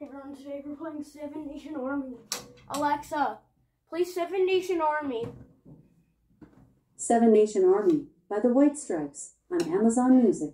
Hey everyone, today we're playing Seven Nation Army. Alexa, play Seven Nation Army. Seven Nation Army by the White Stripes on Amazon Music.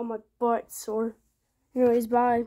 Oh, my butt sore. Anyways, bye.